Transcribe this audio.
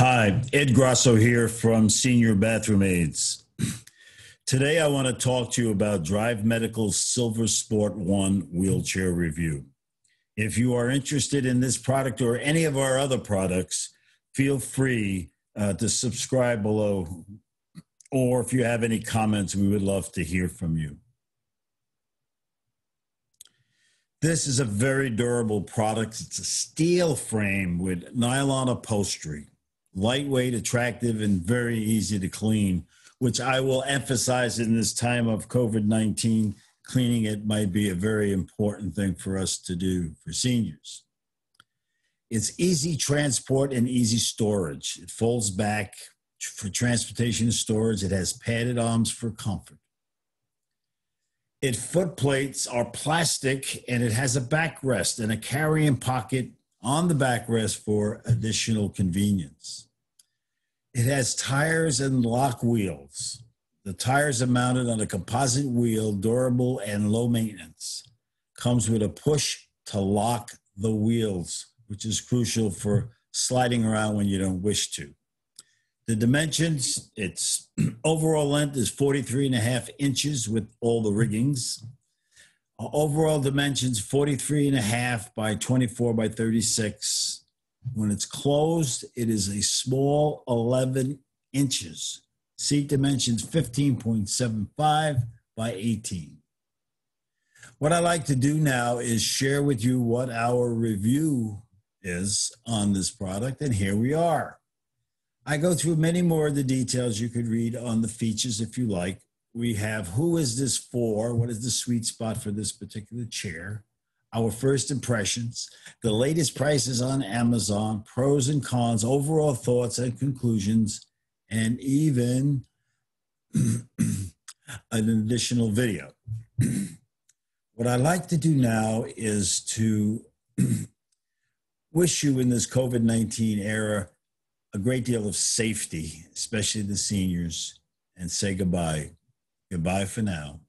Hi, Ed Grosso here from Senior Bathroom Aids. Today, I want to talk to you about Drive Medical's Silver Sport One wheelchair review. If you are interested in this product or any of our other products, feel free uh, to subscribe below. Or if you have any comments, we would love to hear from you. This is a very durable product. It's a steel frame with nylon upholstery lightweight, attractive, and very easy to clean, which I will emphasize in this time of COVID 19. Cleaning it might be a very important thing for us to do for seniors. It's easy transport and easy storage. It folds back for transportation and storage. It has padded arms for comfort. Its foot plates are plastic and it has a backrest and a carrying pocket on the backrest for additional convenience. It has tires and lock wheels. The tires are mounted on a composite wheel, durable and low maintenance. Comes with a push to lock the wheels, which is crucial for sliding around when you don't wish to. The dimensions, its overall length is 43 and a half inches with all the riggings. Uh, overall dimensions 43 and a half by 24 by 36. When it's closed, it is a small 11 inches. Seat dimensions 15.75 by 18. What I like to do now is share with you what our review is on this product, and here we are. I go through many more of the details you could read on the features if you like, we have who is this for? What is the sweet spot for this particular chair? Our first impressions, the latest prices on Amazon, pros and cons, overall thoughts and conclusions, and even an additional video. what I like to do now is to wish you in this COVID 19 era a great deal of safety, especially the seniors, and say goodbye Goodbye for now.